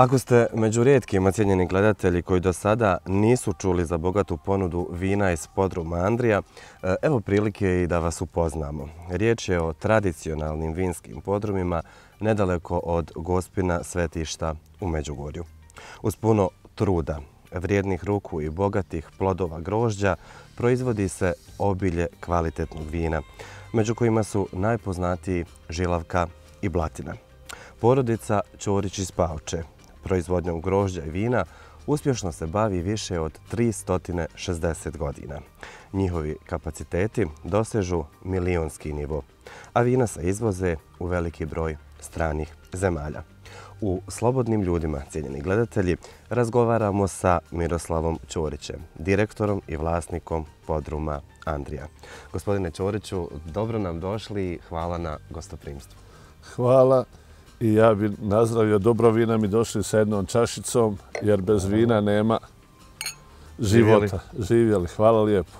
Ako ste među rijetkim ocjenjeni gledatelji koji do sada nisu čuli za bogatu ponudu vina iz podruma Andrija, eh, evo prilike i da vas upoznamo. Riječ je o tradicionalnim vinskim podrumima nedaleko od Gospina Svetišta u Međugorju. Uz puno truda, vrijednih ruku i bogatih plodova grožđa proizvodi se obilje kvalitetnog vina, među kojima su najpoznatiji žilavka i blatina. Porodica Ćorić iz Pavče, proizvodnjom grožđa i vina, uspješno se bavi više od 360 godina. Njihovi kapaciteti dosežu milionski nivo, a vina se izvoze u veliki broj stranih zemalja. U Slobodnim ljudima, cijenjeni gledatelji, razgovaramo sa Miroslavom Ćorićem, direktorom i vlasnikom podruma Andrija. Gospodine Ćoriću, dobro nam došli i hvala na gostoprimstvu. Hvala i ja bi nazdravio dobro vina mi došli sa jednom čašicom, jer bez vina nema života. Živjeli. Hvala lijepo.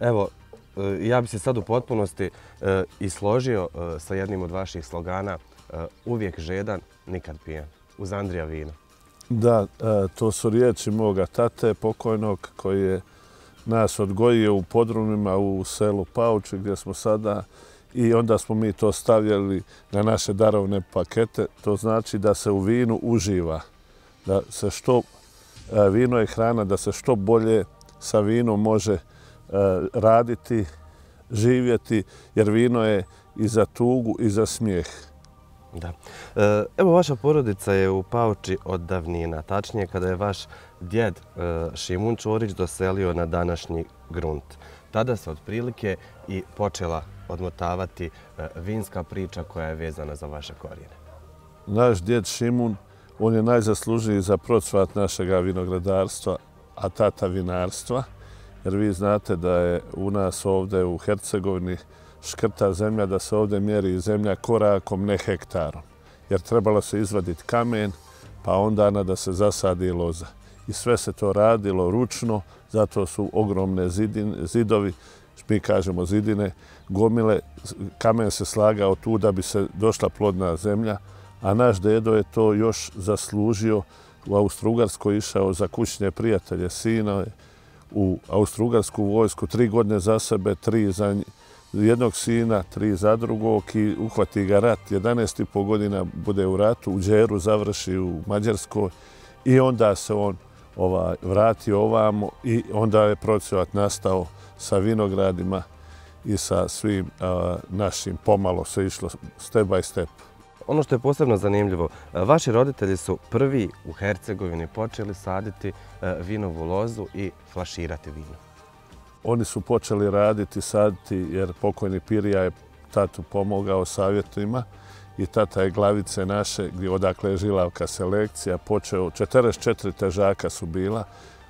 Evo, e, ja bi se sad u potpunosti e, i složio e, sa jednim od vaših slogana uvijek žedan, nikad pijen. Uz Andrija vina. Da, to su riječi moga tate pokojnog koji je nas odgojio u podrumima u selu Pauče gdje smo sada i onda smo mi to stavljali na naše darovne pakete. To znači da se u vinu uživa, da se što e, vino je hrana, da se što bolje sa vinom može e, raditi, živjeti, jer vino je i za tugu i za smijeh. Da. E, evo, vaša porodica je u Pauči od davnina, tačnije kada je vaš djed e, Šimun Čorić doselio na današnji grunt. Tada se otprilike i počela odmotavati e, vinska priča koja je vezana za vaše korijene. Naš djed Šimun, on je najzaslužiji za procvat našeg vinogradarstva, a tata vinarstva, jer vi znate da je u nas ovdje u Hercegovini škrta zemlja, da se ovdje mjeri zemlja korakom, ne hektarom. Jer trebalo se izvaditi kamen, pa onda da se zasadi loza i sve se to radilo ručno, zato su ogromne zidovi, mi kažemo zidine, gomile, kamen se slagao tu da bi se došla plodna zemlja, a naš dedo je to još zaslužio u Austro-Ugarsku išao za kućne prijatelje sina u Austro-Ugarsku vojsku, tri godine za sebe, tri za jednog sina, tri za drugog i uhvati ga rat. 11,5 godina bude u ratu, u Đeru završi u Mađarskoj i onda se on ovaj, vratio ovamo i onda je procvat nastao sa vinogradima i sa svim a, našim pomalo se išlo step by step. Ono što je posebno zanimljivo, vaši roditelji su prvi u Hercegovini počeli saditi vinovu lozu i flaširati vino. Oni su počeli raditi, saditi jer pokojni Pirija je tatu pomogao savjetima i tata je glavice naše, gdje odakle je žilavka selekcija, počeo, 44 težaka su bila,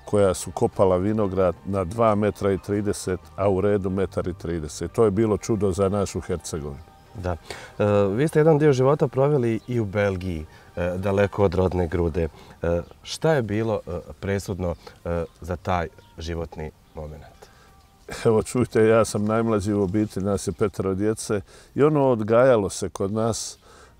koja su kopala vinograd na 2 metra i 30, a u redu metar i 30. To je bilo čudo za našu Hercegovinu. Da. E, vi ste jedan dio života proveli i u Belgiji, e, daleko od rodne grude. E, šta je bilo e, presudno e, za taj životni moment? Evo čujte, ja sam najmlađi u obitelji, nas je petero djece i ono odgajalo se kod nas,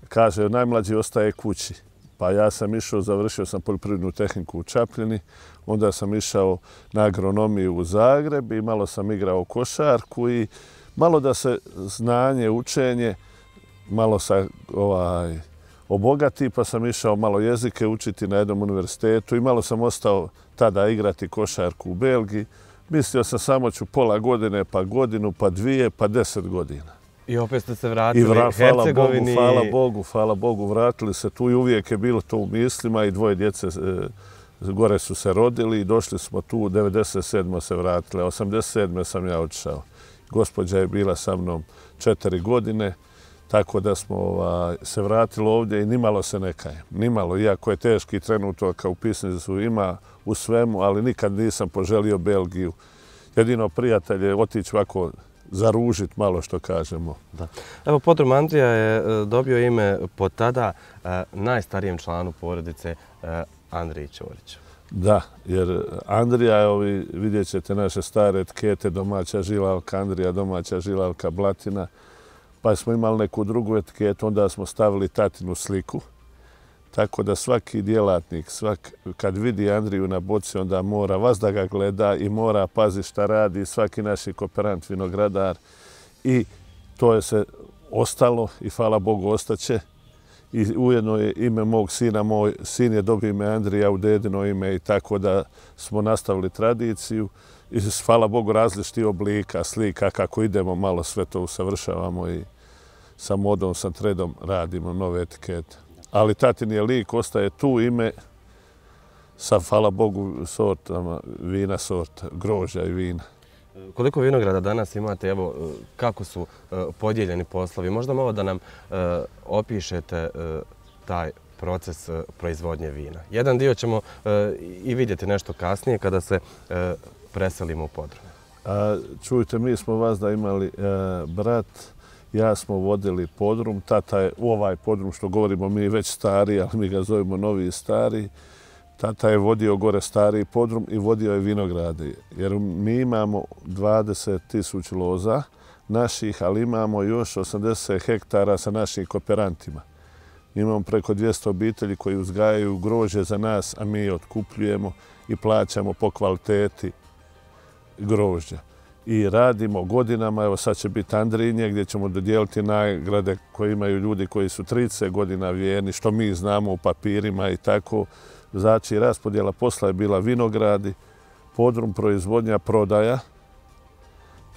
kaže, najmlađi ostaje kući. Pa ja sam išao, završio sam poljoprivrednu tehniku u Čapljini, onda sam išao na agronomiju u Zagreb i malo sam igrao košarku i malo da se znanje, učenje, malo sa ovaj, obogati, pa sam išao malo jezike učiti na jednom univerzitetu i malo sam ostao tada igrati košarku u Belgiji. Mislio sam samo ću pola godine, pa godinu, pa dvije, pa deset godina. I opet ste se vratili I vra, hvala Hercegovini. Bogu, hvala Bogu, hvala Bogu, vratili se tu i uvijek je bilo to u mislima i dvoje djece e, gore su se rodili i došli smo tu, 97. se vratili, 87. sam ja odšao. Gospođa je bila sa mnom četiri godine, tako da smo ova, se vratili ovdje i nimalo se nekaje. Nimalo, iako je teški trenutak kao u pisnicu ima u svemu, ali nikad nisam poželio Belgiju. Jedino prijatelj je otići ovako zaružit malo što kažemo. Da. Evo, Podrum Andrija je e, dobio ime po tada e, najstarijem članu porodice e, Andriji Ćoriću. Da, jer Andrija, evo vi vidjet ćete naše stare tkete, domaća žilavka Andrija, domaća žilavka Blatina, pa smo imali neku drugu etiketu, onda smo stavili tatinu sliku. Tako da svaki djelatnik, svak, kad vidi Andriju na boci, onda mora vas da ga gleda i mora pazi šta radi svaki naši kooperant, vinogradar. I to je se ostalo i hvala Bogu ostaće. I ujedno je ime mog sina, moj sin je dobio ime Andrija u dedino ime i tako da smo nastavili tradiciju. I hvala Bogu različiti oblika, slika, kako idemo, malo sve to usavršavamo i sa modom, sa tredom radimo nove etikete. Ali tatin je lik, ostaje tu ime sa, hvala Bogu, sortama, vina sorta, grožja i vina. Koliko vinograda danas imate, evo, kako su e, podijeljeni poslovi? Možda malo da nam e, opišete e, taj proces proizvodnje vina. Jedan dio ćemo i vidjeti nešto kasnije kada se preselimo u podrume. Čujte, mi smo vas da imali brat, ja smo vodili podrum, tata je u ovaj podrum što govorimo mi već stari, ali mi ga zovemo novi stari. Tata je vodio gore stari podrum i vodio je vinograde. Jer mi imamo 20.000 loza naših, ali imamo još 80 hektara sa našim kooperantima. Imamo preko 200 obitelji koji uzgajaju grože za nas, a mi otkupljujemo i plaćamo po kvaliteti grožđa i radimo godinama. Evo sad će biti Andrinje gdje ćemo dodijeliti nagrade koje imaju ljudi koji su 30 godina vjerni, što mi znamo u papirima i tako. Znači, raspodjela posla je bila vinogradi, podrum proizvodnja, prodaja.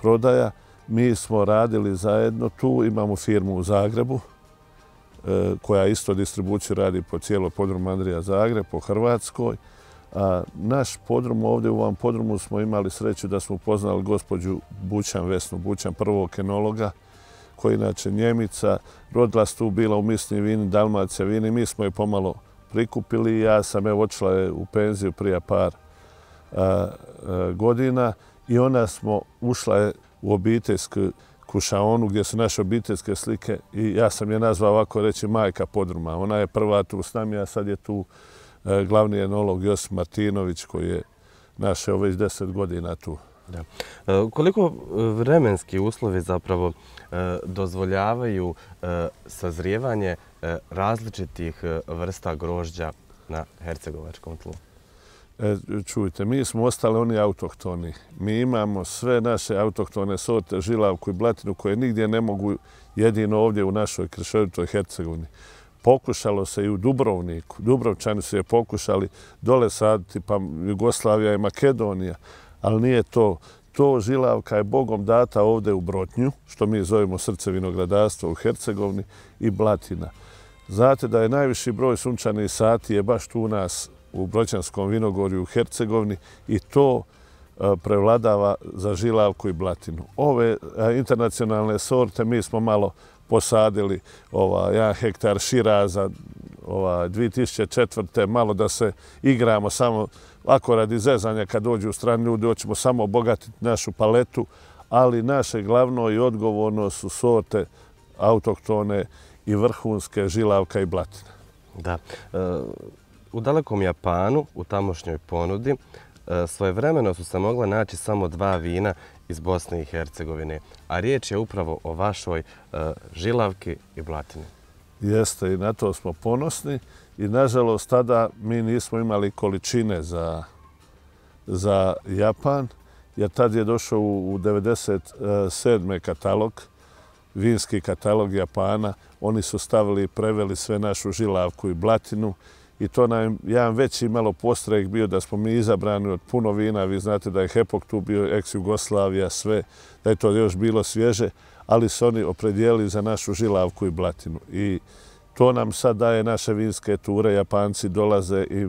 Prodaja. Mi smo radili zajedno tu, imamo firmu u Zagrebu, e, koja isto distribuciju radi po cijelo podrum Andrija Zagreb, po Hrvatskoj. A, naš podrum ovdje u ovom podrumu smo imali sreću da smo upoznali gospođu Bućan, Vesnu Bućan, prvog kenologa, koji inače Njemica, rodila se tu bila u misni vini, Dalmacija vini, mi smo je pomalo prikupili i ja sam je očela u penziju prije par a, a, godina i ona smo ušla u obiteljsku kušaonu gdje su naše obiteljske slike i ja sam je nazvao ovako reći majka podruma. Ona je prva tu s nami, a sad je tu glavni enolog Josip Martinović koji je naše već deset godina tu. Da. E, koliko vremenski uslovi zapravo e, dozvoljavaju sazrijevanje različitih vrsta grožđa na hercegovačkom tlu? E, čujte, mi smo ostali oni autohtoni. Mi imamo sve naše autohtone sorte, žilavku i blatinu koje nigdje ne mogu jedino ovdje u našoj kršovitoj Hercegovini pokušalo se i u Dubrovniku. Dubrovčani su je pokušali dole saditi, pa Jugoslavija i Makedonija, ali nije to. To žilavka je Bogom data ovde u Brotnju, što mi zovemo srce vinogradarstva u Hercegovini, i Blatina. Znate da je najviši broj sunčanih sati je baš tu u nas u Broćanskom vinogorju u Hercegovini i to e, prevladava za žilavku i blatinu. Ove e, internacionalne sorte mi smo malo posadili ova, jedan hektar širaza ova, 2004. malo da se igramo samo ako radi zezanja kad dođu u strani ljudi, hoćemo samo obogatiti našu paletu, ali naše glavno i odgovorno su sorte autoktone i vrhunske žilavka i blatina. Da. E, u dalekom Japanu, u tamošnjoj ponudi, e, svoje vremeno su se mogla naći samo dva vina iz Bosne i Hercegovine, a riječ je upravo o vašoj uh, žilavki i blatini. Jeste i na to smo ponosni i nažalost tada mi nismo imali količine za, za Japan, jer tad je došao u, u 97. katalog, vinski katalog Japana, oni su stavili i preveli sve našu žilavku i blatinu i to nam jedan veći malo postrajek bio da smo mi izabrani od puno vina. Vi znate da je Hepok tu bio, ex-Jugoslavija, sve, da je to još bilo svježe, ali su oni opredijeli za našu žilavku i blatinu. I to nam sad daje naše vinske ture, Japanci dolaze i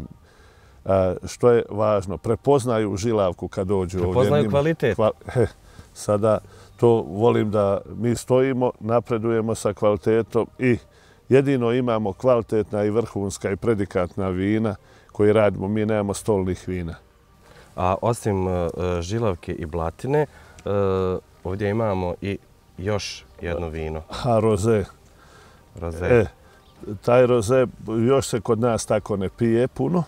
a, što je važno, prepoznaju žilavku kad dođu ovdje. Prepoznaju kvalitet. Kval, he, sada to volim da mi stojimo, napredujemo sa kvalitetom i jedino imamo kvalitetna i vrhunska i predikatna vina koji radimo. Mi nemamo stolnih vina. A osim uh, žilavke i blatine, uh, ovdje imamo i još jedno vino. A, roze. Roze. E, taj roze još se kod nas tako ne pije puno.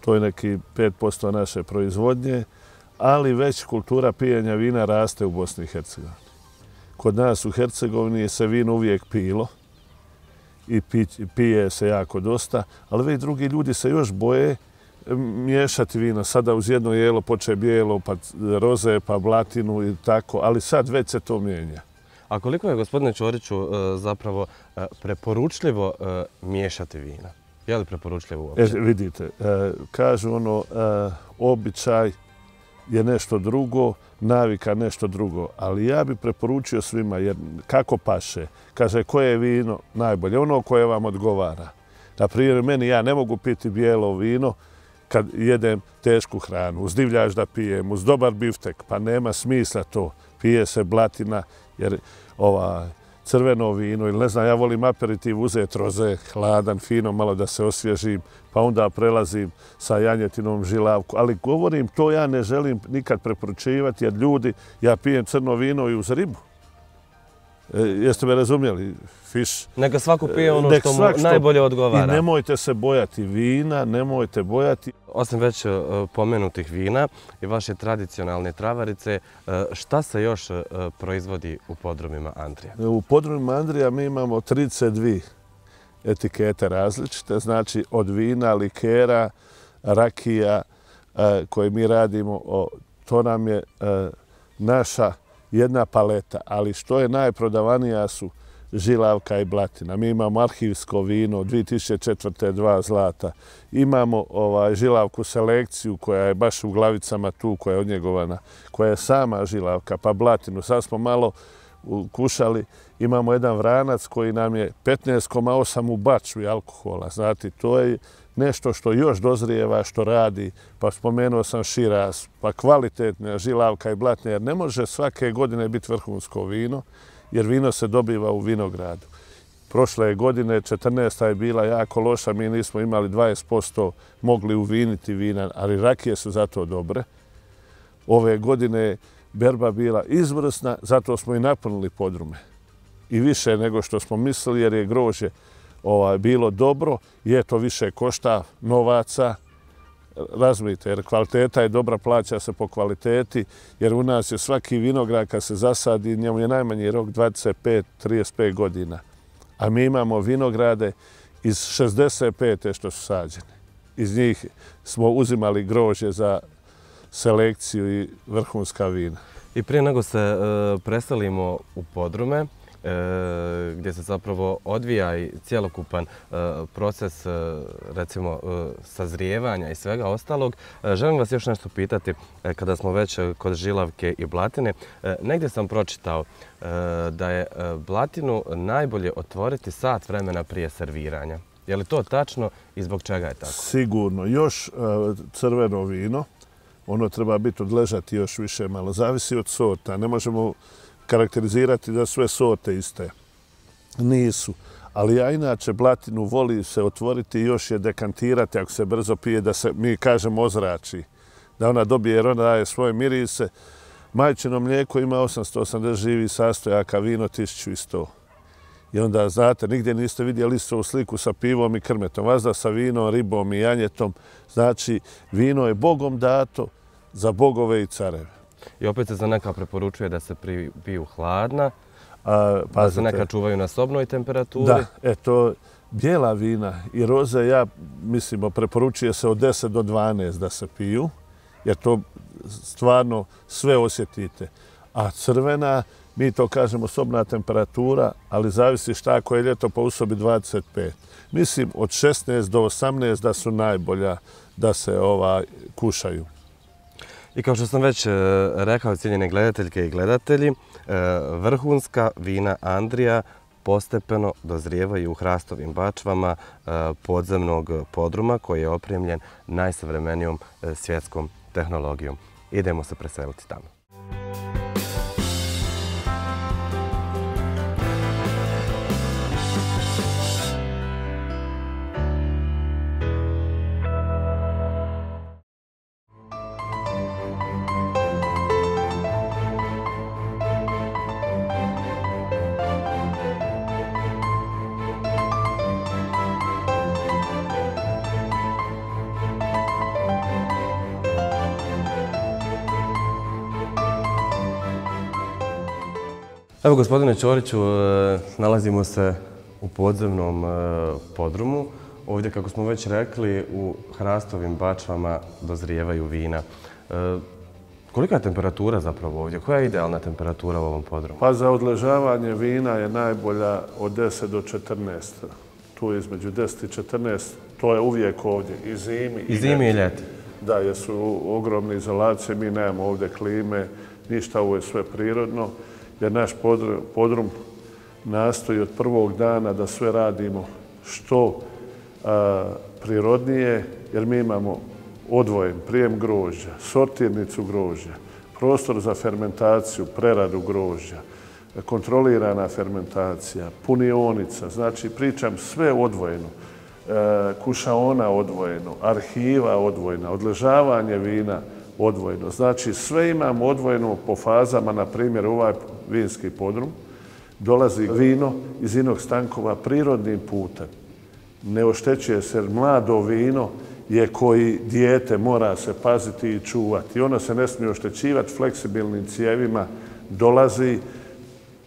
To je neki 5% naše proizvodnje. Ali već kultura pijenja vina raste u Bosni i Hercegovini. kod nas u Hercegovini se vino uvijek pilo i pije se jako dosta, ali već drugi ljudi se još boje miješati vino. Sada uz jedno jelo poče bijelo, pa roze, pa blatinu i tako, ali sad već se to mijenja. A koliko je, gospodine Čoriću, e, zapravo e, preporučljivo e, miješati vina? Je li preporučljivo uopće? E, vidite, kažu ono, običaj je nešto drugo, navika nešto drugo. Ali ja bi preporučio svima, jer kako paše, kaže koje je vino najbolje, ono koje vam odgovara. Na primjer, meni ja ne mogu piti bijelo vino kad jedem tešku hranu, uz divljaž da pijem, uz dobar biftek, pa nema smisla to. Pije se blatina, jer ova crveno vino ili ne znam, ja volim aperitiv uzeti roze, hladan, fino, malo da se osvježim, pa onda prelazim sa janjetinom žilavku. Ali govorim, to ja ne želim nikad preporučivati, jer ljudi, ja pijem crno vino i uz ribu. E, jeste me razumjeli? Fiš. Neka svako pije ono što mu najbolje odgovara. I nemojte se bojati vina, nemojte bojati. Osim već uh, pomenutih vina i vaše tradicionalne travarice, šta se još proizvodi u podrumima Andrija? U podrumima Andrija mi imamo 32 etikete različite, znači od vina, likera, rakija koje mi radimo, to nam je naša jedna paleta, ali što je najprodavanija su žilavka i blatina. Mi imamo arhivsko vino, 2004. dva zlata. Imamo ovaj, žilavku selekciju koja je baš u glavicama tu, koja je odnjegovana, koja je sama žilavka, pa blatinu. Sad smo malo kušali, imamo jedan vranac koji nam je 15,8 u baču alkohola. Znate, to je nešto što još dozrijeva, što radi, pa spomenuo sam širas, pa kvalitetna žilavka i blatne, jer ne može svake godine biti vrhunsko vino, jer vino se dobiva u vinogradu. Prošle godine, 14. je bila jako loša, mi nismo imali 20% mogli uviniti vina, ali rakije su zato dobre. Ove godine berba bila izvrsna, zato smo i napunili podrume. I više nego što smo mislili, jer je grožje ovaj, bilo dobro, i eto više košta novaca, razumite, jer kvaliteta je dobra, plaća se po kvaliteti, jer u nas je svaki vinograd kad se zasadi, njemu je najmanji rok 25-35 godina. A mi imamo vinograde iz 65. što su sađene. Iz njih smo uzimali grožje za selekciju i vrhunska vina. I prije nego se e, preselimo u podrume, E, gdje se zapravo odvija i cijelokupan e, proces e, recimo sazrijevanja i svega ostalog. Želim vas još nešto pitati kada smo već kod žilavke i blatine. Negdje sam pročitao da je blatinu najbolje otvoriti sat vremena prije serviranja. Je li to tačno i zbog čega je tako? Sigurno. Još crveno vino, ono treba biti odležati još više malo. Zavisi od sorta. Ne možemo karakterizirati da sve sorte iste. Nisu. Ali ja inače blatinu voli se otvoriti i još je dekantirati ako se brzo pije da se, mi kažemo, ozrači. Da ona dobije jer ona daje svoje mirise. Majčino mlijeko ima 880 živi sastojaka, vino 1100. I onda, znate, nigdje niste vidjeli isto u sliku sa pivom i krmetom. Vazda sa vinom, ribom i janjetom. Znači, vino je Bogom dato za bogove i careve. I opet se za neka preporučuje da se piju hladna, A, da se neka čuvaju na sobnoj temperaturi. Da, eto, bijela vina i roze, ja mislimo, preporučuje se od 10 do 12 da se piju, jer to stvarno sve osjetite. A crvena, mi to kažemo sobna temperatura, ali zavisi šta ako je ljeto pa u sobi 25. Mislim, od 16 do 18 da su najbolja da se ova kušaju. I kao što sam već e, rekao, cijenjene gledateljke i gledatelji, e, vrhunska vina Andrija postepeno dozrijevaju u hrastovim bačvama e, podzemnog podruma koji je opremljen najsavremenijom svjetskom tehnologijom. Idemo se preseliti tamo. Evo, gospodine Ćoriću, e, nalazimo se u podzemnom e, podrumu. Ovdje, kako smo već rekli, u hrastovim bačvama dozrijevaju vina. E, kolika je temperatura zapravo ovdje? Koja je idealna temperatura u ovom podrumu? Pa za odležavanje vina je najbolja od 10 do 14. Tu je između 10 i 14. To je uvijek ovdje. I zimi i, I zimi i ljeti. Da, jer su ogromne izolacije. Mi nemamo ovdje klime, ništa, ovo je sve prirodno. Jer naš podrum nastoji od prvog dana da sve radimo što prirodnije, jer mi imamo odvojen prijem grožđa, sortirnicu grožđa, prostor za fermentaciju, preradu grožđa, kontrolirana fermentacija, punionica, znači pričam sve odvojeno, e, kušaona odvojeno, arhiva odvojena, odležavanje vina odvojeno. Znači sve imamo odvojeno po fazama, na primjer ovaj vinski podrum, dolazi vino iz inog stankova prirodnim putem. Ne oštećuje se mlado vino je koji dijete mora se paziti i čuvati. Ono se ne smije oštećivati fleksibilnim cijevima, dolazi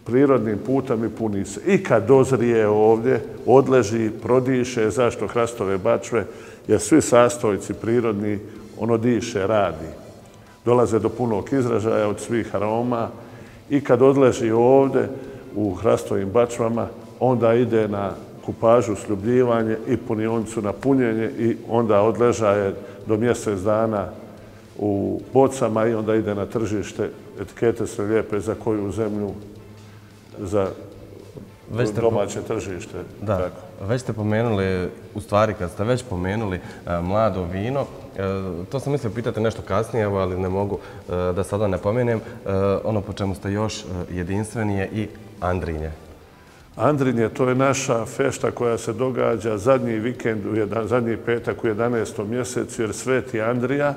prirodnim putem i puni se. I kad dozrije ovdje, odleži, prodiše, zašto hrastove bačve, jer svi sastojci prirodni, ono diše, radi. Dolaze do punog izražaja od svih aroma i kad odleži ovdje, u hrastovim bačvama, onda ide na kupažu, sljubljivanje i punionicu na punjenje i onda odležaje do mjesec dana u bocama i onda ide na tržište. Etikete se lijepe za koju zemlju, za već domaće tržište. Da, tako. već ste pomenuli, u stvari kad ste već pomenuli a, mlado vino, E, to sam mislio pitati nešto kasnije, evo, ali ne mogu e, da sada ne pomenem. E, ono po čemu ste još jedinstveni je i Andrinje. Andrinje, to je naša fešta koja se događa zadnji vikend, u jedan, zadnji petak u 11. mjesecu, jer Sveti Andrija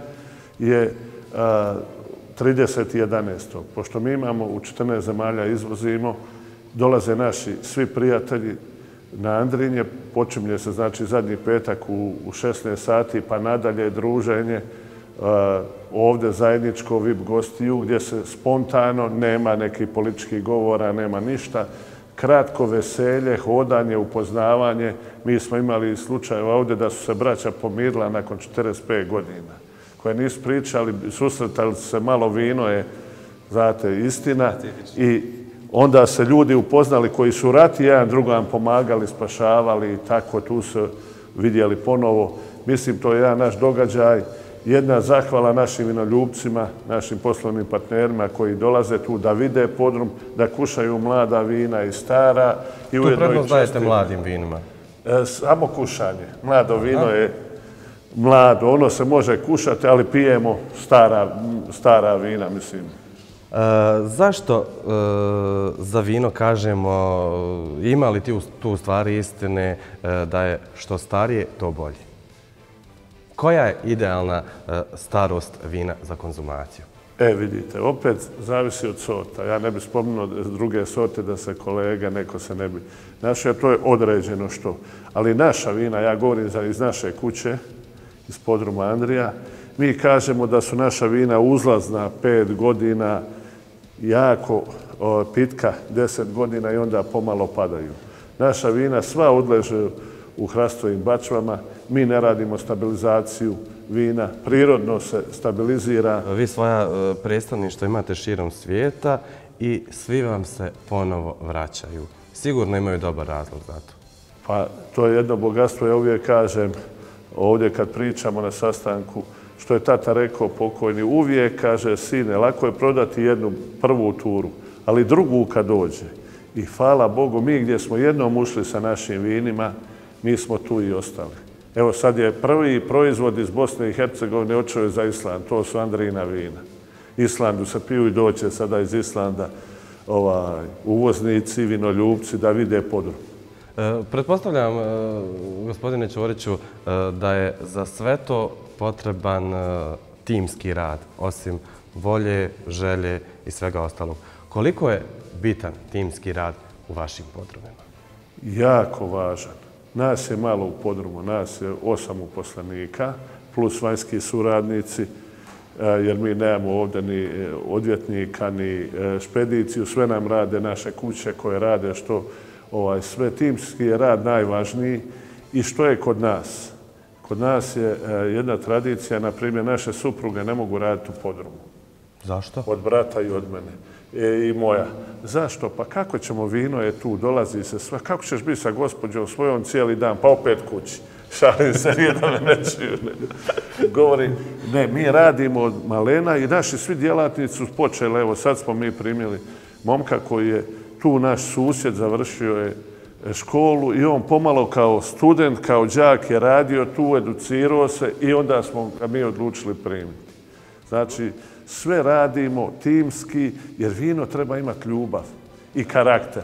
je 30.11. Pošto mi imamo u 14 zemalja izvozimo, dolaze naši svi prijatelji na Andrinje, počinje se znači zadnji petak u, u 16 sati, pa nadalje druženje, ovdje zajedničko VIP gostiju gdje se spontano nema nekih političkih govora, nema ništa. Kratko veselje, hodanje, upoznavanje. Mi smo imali slučajeva ovdje da su se braća pomirila nakon 45 godina koje nisu pričali, susretali se malo vino je, znate, istina. I onda se ljudi upoznali koji su rati jedan drugom pomagali, spašavali i tako tu se vidjeli ponovo. Mislim, to je jedan naš događaj jedna zahvala našim vinoljubcima, našim poslovnim partnerima koji dolaze tu da vide podrum, da kušaju mlada vina i stara. I tu prednost dajete mladim vinima? E, samo kušanje. Mlado vino je mlado. Ono se može kušati, ali pijemo stara, stara vina, mislim. E, zašto e, za vino kažemo, ima li ti tu stvari istine e, da je što starije, to bolje? Koja je idealna e, starost vina za konzumaciju? E, vidite, opet zavisi od sorta. Ja ne bih spomenuo druge sorte da se kolega, neko se ne bi... Naše, to je određeno što. Ali naša vina, ja govorim za iz naše kuće, iz podruma Andrija, mi kažemo da su naša vina uzlazna pet godina, jako pitka deset godina i onda pomalo padaju. Naša vina sva odleže u hrastovim bačvama, mi ne radimo stabilizaciju vina, prirodno se stabilizira. Vi svoja e, predstavništva imate širom svijeta i svi vam se ponovo vraćaju. Sigurno imaju dobar razlog za to. Pa to je jedno bogatstvo, ja uvijek kažem ovdje kad pričamo na sastanku, što je tata rekao pokojni, uvijek kaže, sine, lako je prodati jednu prvu turu, ali drugu kad dođe. I hvala Bogu, mi gdje smo jednom ušli sa našim vinima, mi smo tu i ostali. Evo sad je prvi proizvod iz Bosne i Hercegovine očeo za Island, to su Andrina vina. Islandu se piju i doće sada iz Islanda ovaj, uvoznici, vinoljubci da vide podru. E, pretpostavljam, e, gospodine Čvoriću, e, da je za sve to potreban e, timski rad, osim volje, želje i svega ostalog. Koliko je bitan timski rad u vašim podrumima? Jako važan. Nas je malo u podrumu, nas je osam uposlenika, plus vanjski suradnici. E, jer mi nemamo ovdje ni e, odvjetnika, ni špediciju, sve nam rade naše kuće koje rade što ovaj, sve timski je rad najvažniji i što je kod nas. Kod nas je jedna tradicija, na primjer, naše supruge ne mogu raditi u podrumu. Zašto? Od brata i od mene e, i moja. Zašto? Pa kako ćemo, vino je tu, dolazi se sve. Kako ćeš biti sa gospođom svojom cijeli dan? Pa opet kući. Šalim se, nije da me ne čuju. Govori, ne, mi radimo od malena i naši svi djelatnici su počeli, evo sad smo mi primili momka koji je tu naš susjed, završio je školu i on pomalo kao student, kao džak je radio tu, educirao se i onda smo ga mi odlučili primiti. Znači, sve radimo timski, jer vino treba imati ljubav i karakter.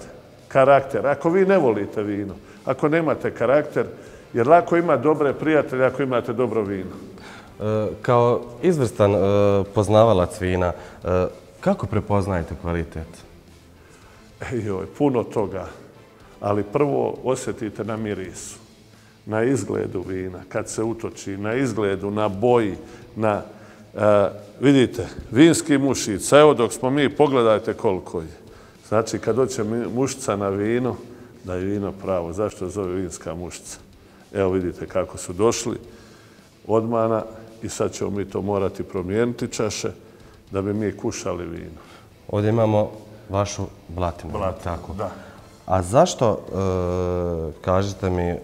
Karakter. Ako vi ne volite vino, ako nemate karakter, jer lako ima dobre prijatelje ako imate dobro vino. E, kao izvrstan e, poznavalac vina, e, kako prepoznajete kvalitet? Ejoj, puno toga. Ali prvo osjetite na mirisu, na izgledu vina, kad se utoči, na izgledu, na boji, na vidite, vinski mušica, evo dok smo mi, pogledajte koliko je. Znači, kad doće mušica na vino, da je vino pravo. Zašto zove vinska mušica? Evo vidite kako su došli odmana i sad ćemo mi to morati promijeniti čaše da bi mi kušali vino. Ovdje imamo vašu blatinu. Blatinu, tako. da. A zašto, e, kažete mi,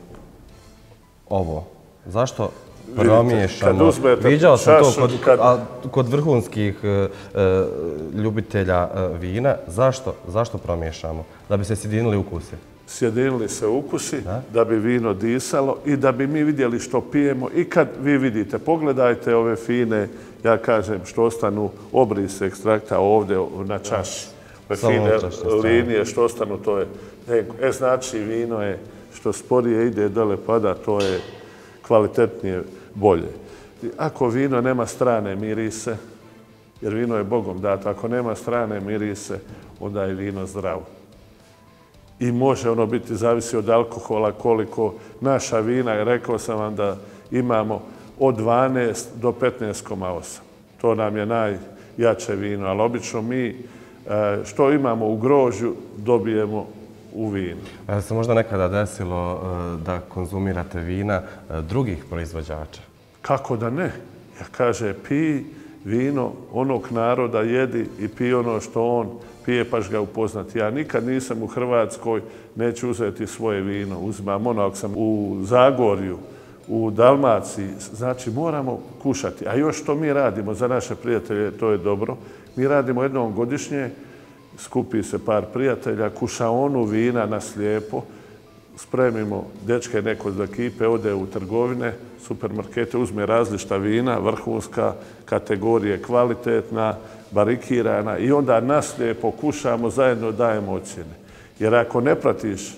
ovo? Zašto promiješamo. Viđao sam to kod, kad... a, kod vrhunskih e, e, ljubitelja e, vina. Zašto, zašto promiješamo? Da bi se sjedinili ukusi? Sjedinili se ukusi, da? da bi vino disalo i da bi mi vidjeli što pijemo. I kad vi vidite, pogledajte ove fine, ja kažem, što ostanu obrise ekstrakta ovdje na čaši. Ove fine linije što ostanu, to je... E, e, znači, vino je što sporije ide dole pada, to je kvalitetnije, bolje. Ako vino nema strane mirise, jer vino je Bogom dato, ako nema strane mirise, onda je vino zdravo. I može ono biti zavisi od alkohola koliko naša vina, rekao sam vam da imamo od 12 do 15,8. To nam je najjače vino, ali obično mi e, što imamo u grožju dobijemo u vinu. A se možda nekada desilo e, da konzumirate vina e, drugih proizvođača? Kako da ne? Ja kaže, pi vino onog naroda, jedi i pi ono što on pije, paš ga upoznati. Ja nikad nisam u Hrvatskoj, neću uzeti svoje vino. Uzimam ono, ako sam u Zagorju, u Dalmaciji, znači moramo kušati. A još što mi radimo za naše prijatelje, to je dobro. Mi radimo jednom godišnje, skupi se par prijatelja, kušaonu vina na slijepo, spremimo dečke neko za kipe, ode u trgovine, supermarkete, uzme različita vina, vrhunska, kategorije kvalitetna, barikirana i onda naslijepo kušamo, zajedno dajemo ocjene. Jer ako ne pratiš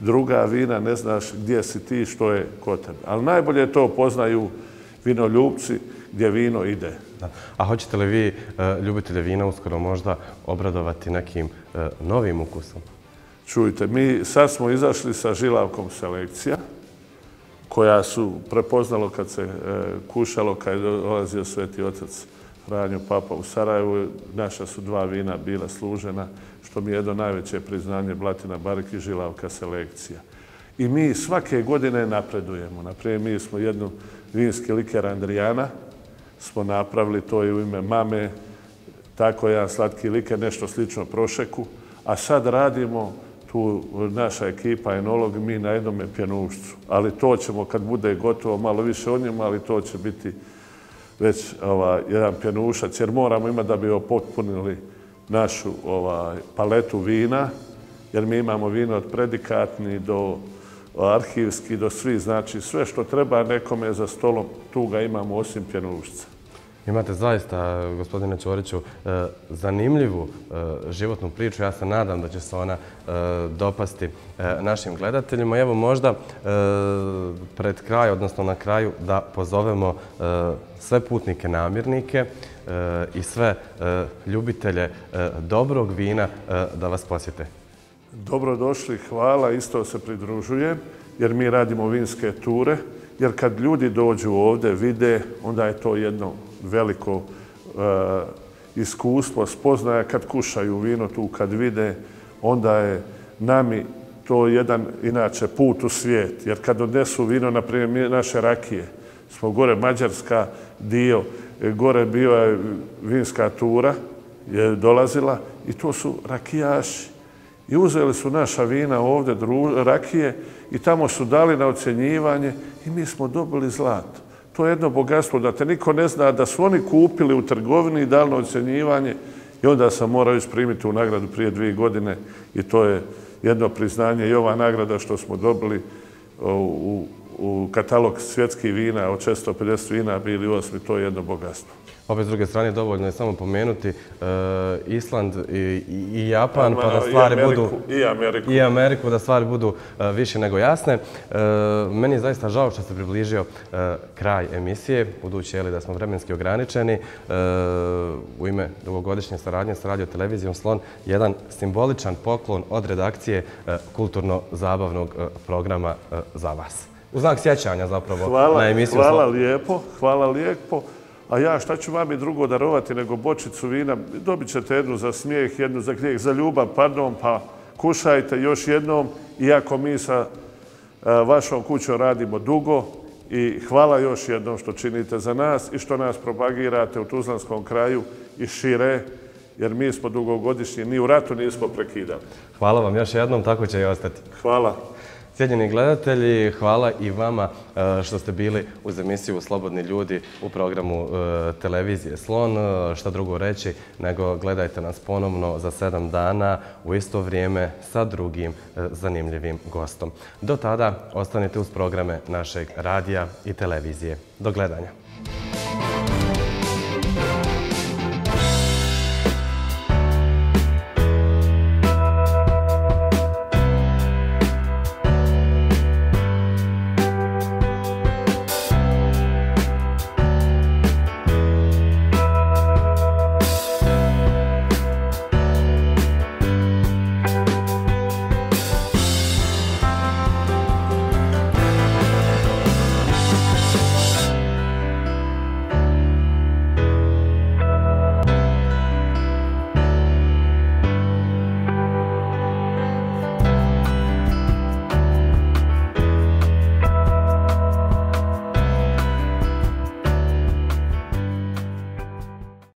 druga vina, ne znaš gdje si ti, što je kod tebe. Ali najbolje to poznaju vinoljubci gdje vino ide. Da. A hoćete li vi, e, ljubitelje vina, uskoro možda obradovati nekim e, novim ukusom? Čujte, mi sad smo izašli sa žilavkom selekcija, koja su prepoznalo kad se e, kušalo, kad je dolazio sveti otac Ranjo Papa u Sarajevu. Naša su dva vina bila služena, što mi je jedno najveće priznanje Blatina Barik i žilavka selekcija. I mi svake godine napredujemo. Naprijed, mi smo jednu vinski liker Andrijana, smo napravili, to je u ime mame, tako jedan slatki liker, nešto slično prošeku, a sad radimo tu naša ekipa, enolog, mi na jednom pjenušcu. Ali to ćemo, kad bude gotovo, malo više o njima, ali to će biti već ova, jedan pjenušac, jer moramo imati da bi opotpunili našu ovaj, paletu vina, jer mi imamo vino od predikatni do arhivski, do svi, znači sve što treba nekome za stolom, tu ga imamo osim pjenušca. Imate zaista, gospodine Ćoriću, e, zanimljivu e, životnu priču. Ja se nadam da će se ona e, dopasti našim gledateljima. Evo možda pred kraj, odnosno na kraju, da pozovemo sve putnike namirnike i sve ljubitelje dobrog vina da vas posjete. Dobrodošli, hvala, isto se pridružujem, jer mi radimo vinske ture, jer kad ljudi dođu ovde, vide, onda je to jedno veliko eh, iskustvo, spoznaja kad kušaju vino tu, kad vide, onda je nami to jedan, inače, put u svijet. Jer kad odnesu vino, na primjer, naše rakije, smo gore Mađarska dio, eh, gore bio je vinska tura, je dolazila i to su rakijaši. I uzeli su naša vina ovde, rakije, i tamo su dali na ocjenjivanje i mi smo dobili zlato. To je jedno bogatstvo da te niko ne zna da su oni kupili u trgovini i dali na ocjenjivanje i onda sam morao isprimiti u nagradu prije dvije godine i to je jedno priznanje i ova nagrada što smo dobili u, u katalog svjetskih vina od 650 vina bili osmi, to je jedno bogatstvo. Opet s druge strane, dovoljno je samo pomenuti uh, Island i, i Japan, pa da stvari budu... I Ameriku. I Ameriku, da stvari budu uh, više nego jasne. Uh, meni je zaista žao što se približio kraj emisije, budući je li da smo vremenski ograničeni. U ime dugogodišnje saradnje sa radio televizijom Slon, jedan simboličan poklon od redakcije kulturno-zabavnog programa za vas. U znak sjećanja zapravo hvala, na emisiju Hvala lijepo, hvala lijepo. A ja šta ću vam i drugo darovati nego bočicu vina? Dobit ćete jednu za smijeh, jednu za grijeh, za ljubav, pardon, pa kušajte još jednom. Iako mi sa e, vašom kućom radimo dugo i hvala još jednom što činite za nas i što nas propagirate u Tuzlanskom kraju i šire, jer mi smo dugogodišnji, ni u ratu nismo prekidali. Hvala vam još jednom, tako će i ostati. Hvala. Cijenjeni gledatelji, hvala i vama e, što ste bili uz emisiju Slobodni ljudi u programu e, televizije Slon. E, šta drugo reći nego gledajte nas ponovno za sedam dana u isto vrijeme sa drugim zanimljivim gostom. Do tada ostanite uz programe našeg radija i televizije. Do gledanja.